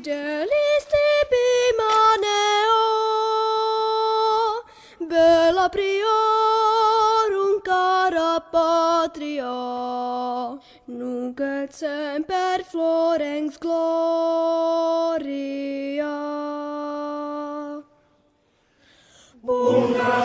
fidelis tibi maneo, bella priorum cara patria, nunc et semper florens gloria. Bunga